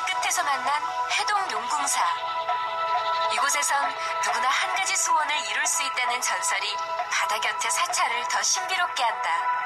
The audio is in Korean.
끝에서 만난 해동 용궁사. 이곳에선 누구나 한 가지 소원을 이룰 수 있다는 전설이 바다 곁의 사찰을 더 신비롭게 한다.